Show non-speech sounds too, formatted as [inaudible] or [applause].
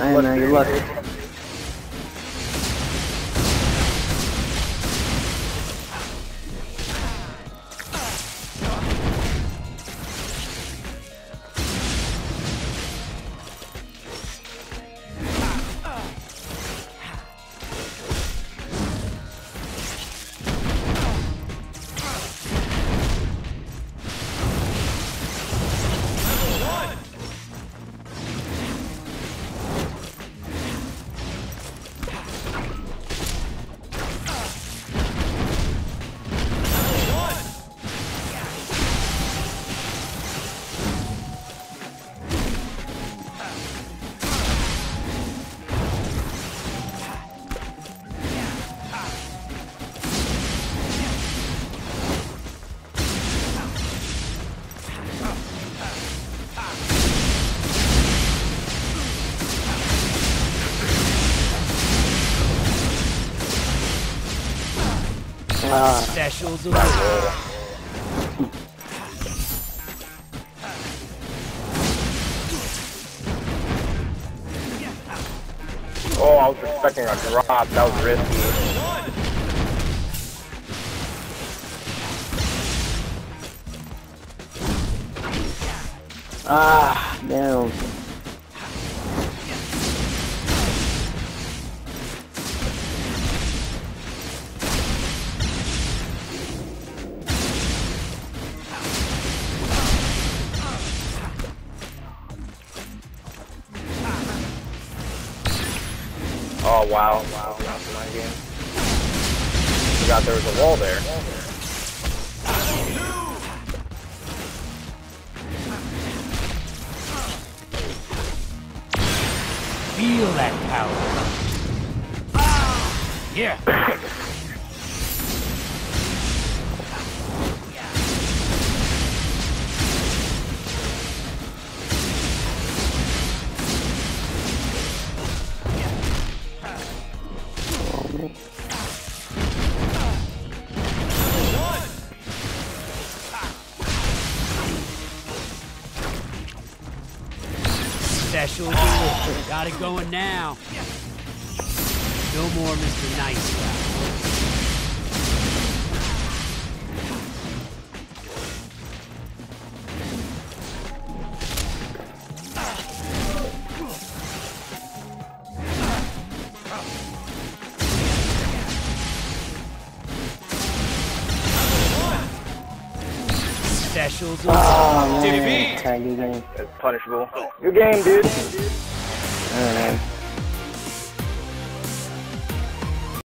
I know, you're lucky. Specials away. Oh, I was expecting a drop. That was risky. ah, damn. Oh, wow. Wow. That's my game. Forgot there was a wall there. Feel that power. Ah, yeah. [coughs] [coughs] [coughs] Special delivery. Got it going now. No more Mr. Nice Guy. specials. Oh, DDB. Tag, your game. That's punishable. Your game, dude. Oh, man.